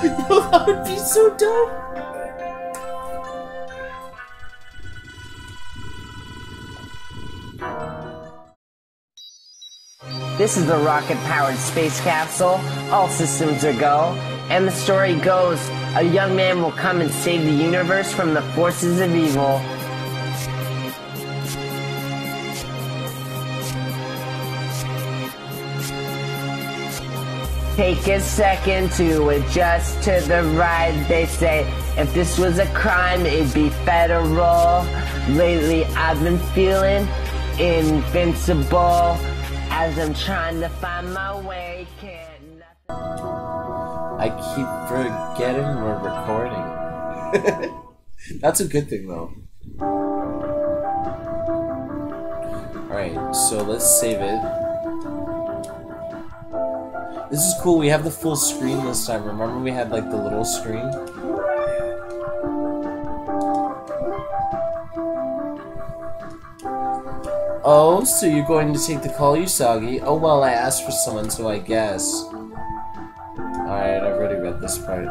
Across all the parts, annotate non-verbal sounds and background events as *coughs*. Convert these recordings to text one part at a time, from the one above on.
*laughs* Yo, that would be so dope. This is a rocket-powered space capsule. All systems are go. And the story goes, a young man will come and save the universe from the forces of evil. Take a second to adjust to the ride. They say if this was a crime, it'd be federal. Lately, I've been feeling invincible as I'm trying to find my way. Can't nothing. I keep forgetting we're recording. *laughs* That's a good thing, though. Alright, so let's save it. This is cool, we have the full screen this time. Remember we had like the little screen? Oh, so you're going to take the call, Usagi? Oh well, I asked for someone, so I guess. Alright, I've already read this part.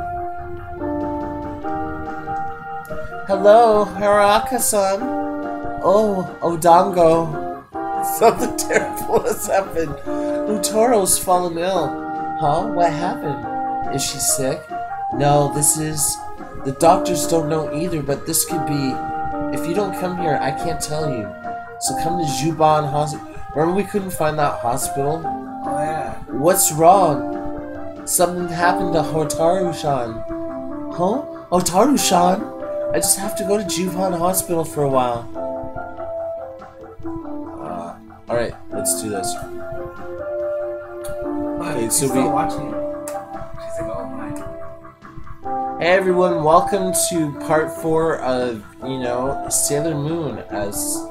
Hello, Haruka-san. Oh, Odango. *laughs* Something *laughs* terrible has happened. Utoro's fallen ill. Huh? What happened? Is she sick? No, this is... The doctors don't know either, but this could be... If you don't come here, I can't tell you. So come to Juban Hospital. Remember we couldn't find that hospital? Oh yeah. What's wrong? Something happened to Hotaru-shan. Huh? Hotaru-shan? I just have to go to Juban Hospital for a while. Uh, Alright, let's do this. But Okay, she's so still we- watching it. She's like, oh my. Hey everyone, welcome to part four of, you know, Sailor Moon as...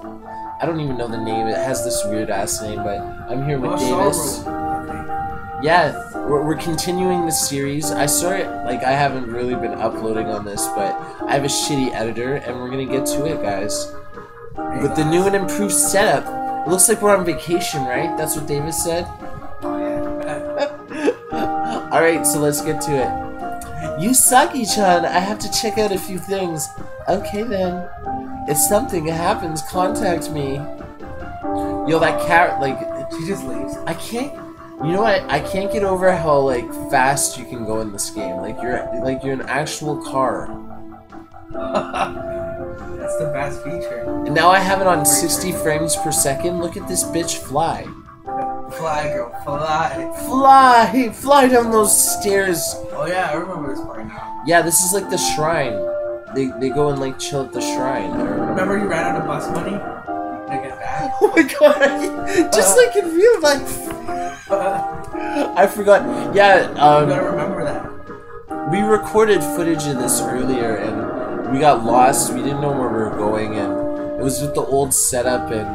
I don't even know the name, it has this weird ass name, but I'm here with Oh, Davis. Okay. Yeah, we're, we're continuing the series. I started, like, I haven't really been uploading on this, but I have a shitty editor, and we're gonna get to it, guys. With the new and improved setup, it looks like we're on vacation, right? That's what Davis said? Alright, so let's get to it. Usagi-chan, I have to check out a few things. Okay then. If something happens, contact me. Yo, that cat, like, she just leaves. I can't. You know what? I can't get over how like fast you can go in this game. Like you're like you're an actual car. *laughs* That's the best feature. And now I have it on 60 frames per second. Look at this bitch fly. Fly, girl, fly. Fly! Fly down those stairs. Oh yeah, I remember this part now. Yeah, this is like the shrine. They they go and like chill at the shrine. I remember. Remember you ran out of bus money to get back? *laughs* Oh my god! Just like in real life. *laughs* I forgot. Yeah, you gotta um, remember that. we recorded footage of this earlier and we got lost. We didn't know where we were going and it was with the old setup and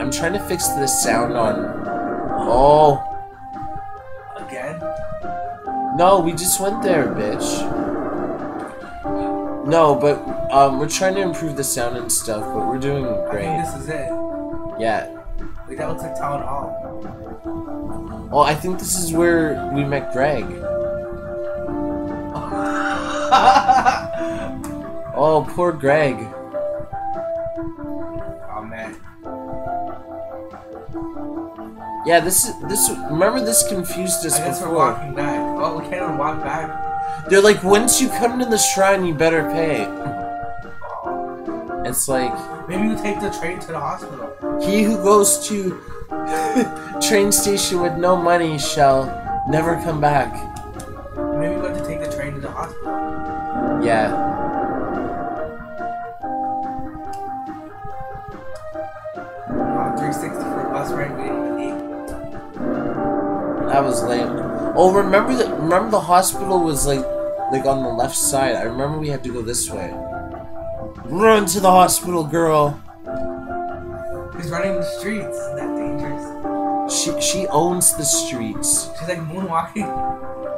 I'm trying to fix the sound on. Oh, Again? no, we just went there, bitch. No, but um, we're trying to improve the sound and stuff, but we're doing great. I think this is it. Yeah. Like that looks like town hall. Well, I think this is where we met Greg. *laughs* Oh, poor Greg. oh man. Yeah, this is this. Remember, this confused us I guess we're before. walking back. Oh, we can't even walk back. They're like, once you come to the shrine, you better pay. It's like, Maybe we take the train to the hospital. he who goes to *laughs* train station with no money shall never come back. Maybe we have to take the train to the hospital. Yeah. Uh, 360 for bus ride. We didn't even eat. That was lame. Oh, remember that? Remember the hospital was like, like on the left side. I remember we had to go this way. Run to the hospital, girl. He's running the streets. Isn't that dangerous? She she owns the streets. She's like moonwalking.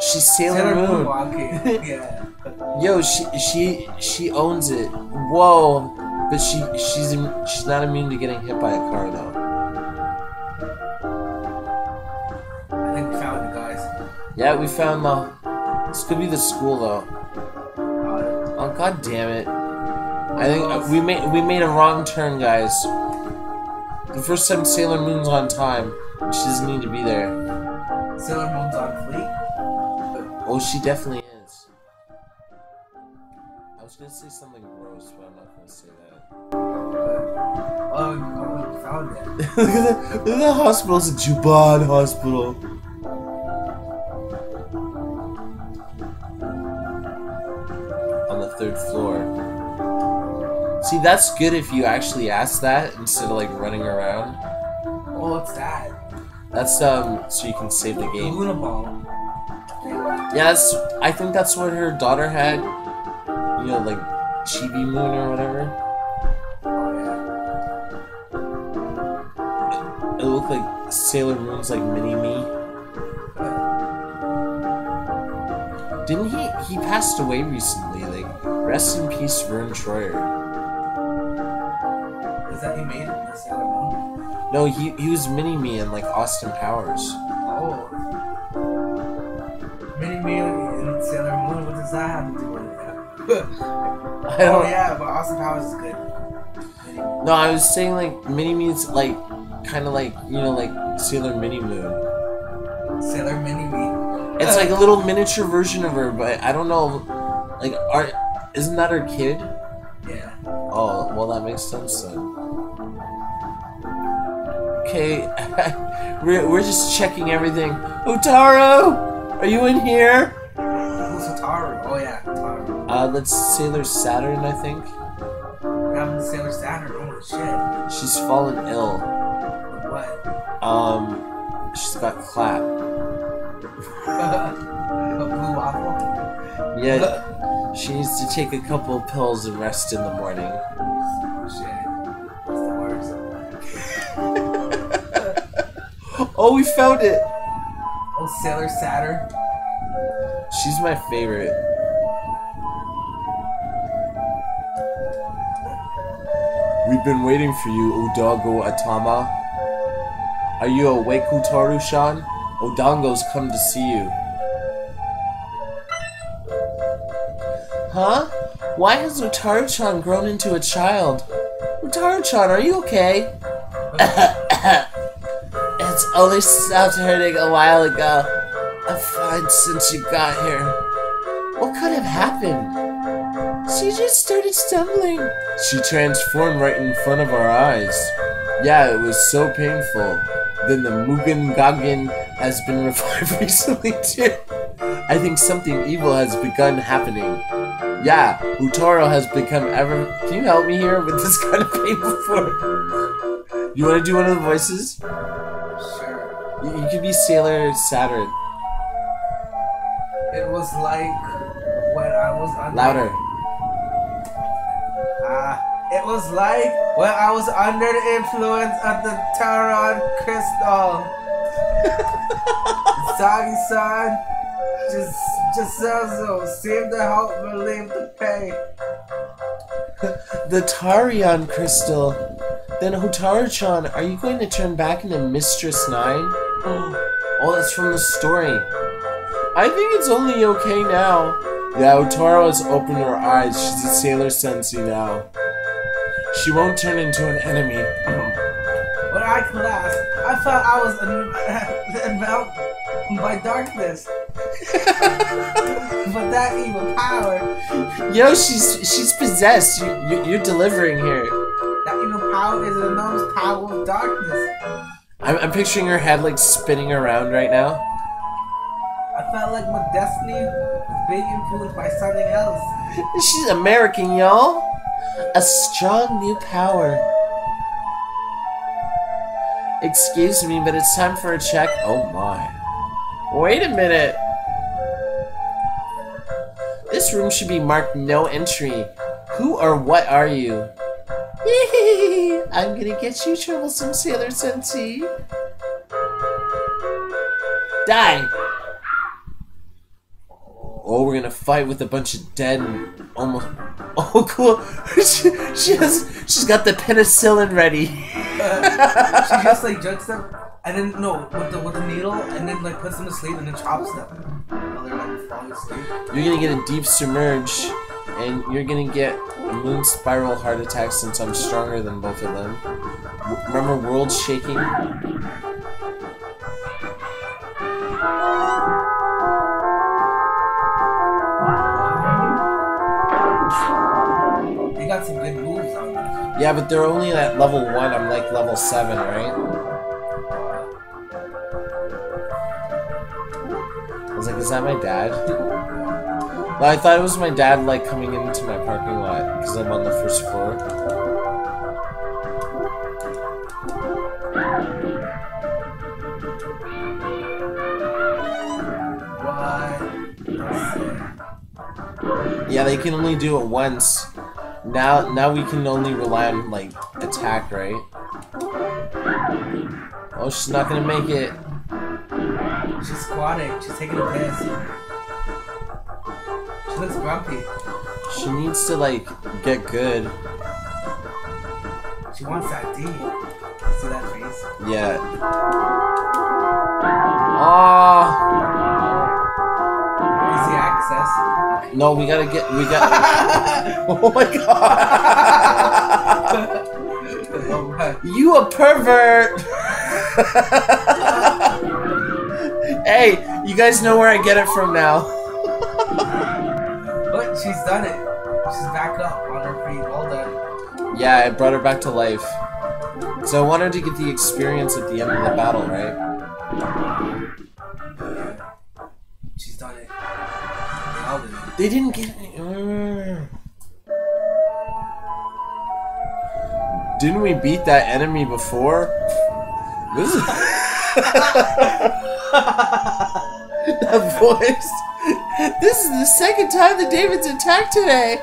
She's Sailor Sailor Moon. moonwalking. *laughs* yeah. Yo, she she she owns it. Whoa. But she she's she's not immune to getting hit by a car though. Yeah, we found the. This could be the school though. Oh god damn it! I think uh, we made we made a wrong turn, guys. The first time Sailor Moon's on time, she doesn't need to be there. Sailor Moon's on fleek. Oh, she definitely is. I was gonna say something gross, but I'm not gonna say that. Oh, we found it. *laughs* look at the look at the hospital. It's a Juban hospital. Third floor. See, that's good if you actually ask that instead of like running around. Oh, what's that? That's um so you can save the game. Luna Ball. Yeah, that's, I think that's what her daughter had. You know, like Chibi Moon or whatever. Oh, yeah. It looked like Sailor Moon's like mini me. Didn't he? He passed away recently. Rest in peace, Vern Troyer. Is that he made it? The Moon? No, he he was mini me in like Austin Powers. Oh. Mini Me and Sailor Moon, what does that have to do with it? *laughs* I oh, don't. yeah, but Austin Powers is good. No, I was saying like mini me's like kind of like you know like Sailor Mini Moon. Sailor Mini Me. It's like a little miniature version of her, but I don't know. Like, are isn't that her kid? Yeah. Oh, well, that makes sense then. Okay, *laughs* we're, we're just checking everything. Utaro! Are you in here? Who's Ataru? Oh, yeah, Ataru. Uh, that's Sailor Saturn, I think. What happened to Sailor Saturn? Oh, shit. She's fallen ill. What? Um, she's got clap. *laughs* a blue waffle? Yeah, *laughs* she needs to take a couple of pills and rest in the morning. Shit. That's the worst. Oh, we found it! Oh, Sailor Saturn. She's my favorite. We've been waiting for you, Odango Atama. Are you awake, Utaru-shan? Odango's come to see you. Huh? Why has Utaru-chan grown into a child? Utaru-chan, are you okay? *coughs* it's only stopped hurting a while ago. I'm fine since you got here. What could have happened? She just started stumbling. She transformed right in front of our eyes. Yeah, it was so painful. Then the Mugen Gakuen has been *laughs* revived recently too. I think something evil has begun happening. Yeah, Utaro has become ever. Can you help me here with this *laughs* kind of pain before? You want to do one of the voices? Sure. You, you could be Sailor Saturn. It was like when I was under. Louder. Ah, it was like when I was under the influence of the Taron crystal. *laughs* Sagi-san, just just so seemed to help relieve the pain. The Tarion crystal. Then Hotaru-chan, are you going to turn back into Mistress Nine? Oh, that's from the story. I think it's only okay now. Yeah, Otaro has opened her eyes. She's a Sailor Senshi now. She won't turn into an enemy. I collapsed, I thought I was enveloped *laughs* by darkness. *laughs* but that evil power, Yo, she's she's possessed. You, you you're delivering here. that evil power is an enormous power of darkness. I'm, I'm picturing her head like spinning around right now. I felt like my destiny was being influenced by something else. She's American, y'all. A strong new power. Excuse me, but it's time for a check. Oh my. Wait a minute. This room should be marked no entry. Who or what are you? *laughs* I'm gonna get you, troublesome sailor senshi. Die. Oh, we're gonna fight with a bunch of dead and almost. Oh, cool. *laughs* she, she has. She's got the penicillin ready. she just like jugs them, and then no, with the with the needle, and then like puts them to sleep, and then chops them. While they're like falling asleep. You're gonna get a deep submerge, and you're gonna get a moon spiral heart attack since I'm stronger than both of them. W- Remember world shaking? Yeah, but they're only at level one. I'm like level seven, right? I was like, is that my dad? *laughs* Well, I thought it was my dad, like, coming into my parking lot, because I'm on the first floor. What? Let's see. Yeah, they can only do it once. Now, now we can only rely on, like, attack, right? Oh, she's not gonna make it. She's squatting. She's taking a piss. She looks grumpy. She needs to, like, get good. She wants that D. See that face? Yeah. Ah. Oh. Easy access. No, we gotta get. We got. *laughs* oh my god! You a pervert! hey, you guys know where I get it from now. But she's done it. She's back up on her feet. Well done. Yeah, it brought her back to life. So I wanted to get the experience at the end of the battle, right? She's done it. They did it. They didn't get. Mm. Didn't we beat that enemy before? This is *laughs* that voice. This is the second time that David's attacked today.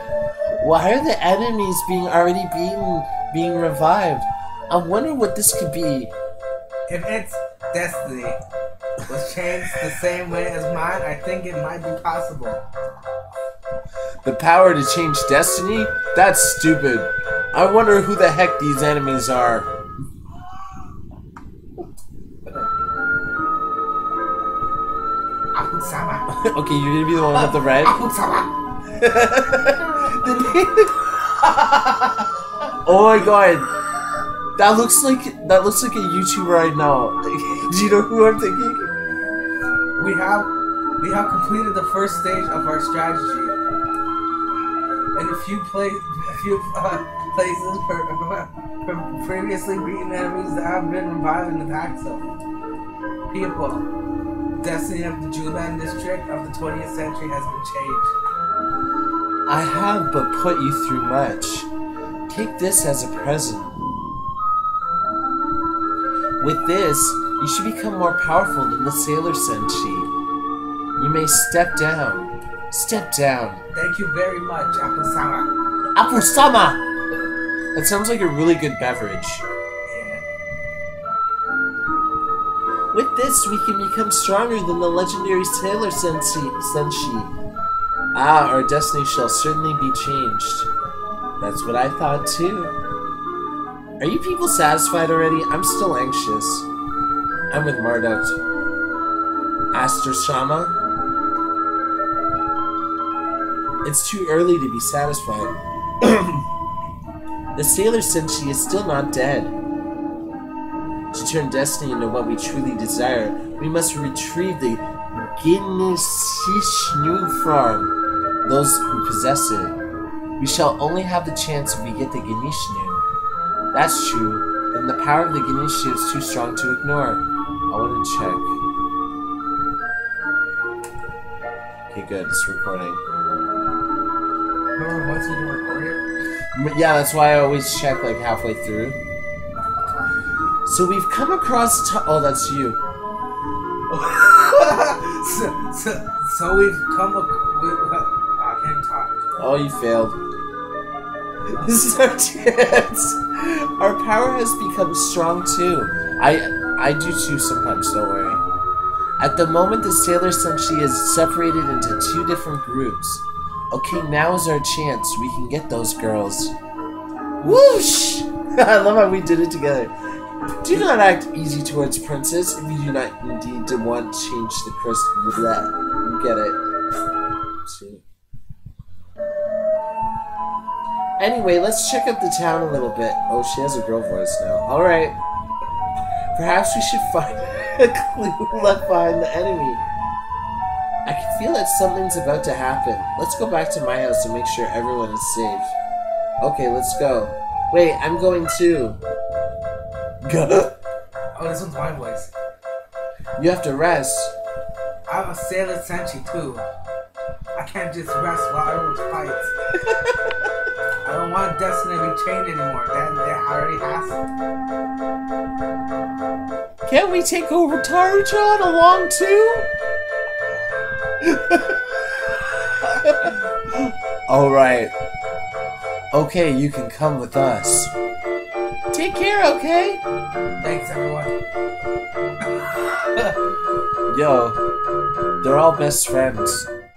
Why are the enemies being already beaten, being revived? I wonder what this could be. If its destiny was changed the same way as mine, I think it might be possible. The power to change destiny? That's stupid. I wonder who the heck these enemies are. *laughs* Okay, you're gonna be the one with the red. *laughs* Oh my god, that looks like that looks like a YouTuber right now. *laughs* Do you know who I'm thinking? We have we have completed the first stage of our strategy. In a few play a few uh, places for, previously beaten enemies that have been revived in the Paxo. People. Destiny of the Juban district of the 20th century has been changed. I have but put you through much. Take this as a present. With this, you should become more powerful than the Sailor Senshi. You may step down. Step down. Thank you very much, Apple Sama. Apple Apusama! That sounds like a really good beverage. With this, we can become stronger than the legendary Sailor Senshi. Senshi. Ah, our destiny shall certainly be changed. That's what I thought too. Are you people satisfied already? I'm still anxious. I'm with Marduk. Aster Shama? It's too early to be satisfied. *clears throat* the Sailor Senshi is still not dead. To turn destiny into what we truly desire, we must retrieve the Ginishishnu from those who possess it. We shall only have the chance if we get the Ganishnu. That's true, and the power of the Ganishnu is too strong to ignore. I want to check. Okay, good, it's recording. Remember once we recorded? But yeah, that's why I always check like halfway through. So we've come across. Oh, that's you. so, *laughs* so, so we've come. Ac- we, uh, I can't talk. Oh, you failed. This is our *laughs* chance. Our power has become strong too. I I do too sometimes. Don't worry. At the moment, the Sailor Senshi is separated into two different groups. Okay, now's our chance. We can get those girls. Whoosh! *laughs* I love how we did it together. Do not act easy towards Princess if you do not indeed to want to change the crest. Blah. You get it. See? Anyway, let's check out the town a little bit. Oh, she has a girl voice now. Alright. Perhaps we should find *laughs* a clue left behind the enemy. I feel that something's about to happen. Let's go back to my house and make sure everyone is safe. Okay, let's go. Wait, I'm going too. Go. Oh, this one's my voice. You have to rest. I'm a Sailor Senshi too. I can't just rest while everyone fights. *laughs* I don't want Destiny to be chained anymore. That, that already has. Can't we take over Taruchan along too? *laughs* Alright. Okay, you can come with us. Take care, okay? Thanks, everyone. *laughs* Yo, they're all best friends.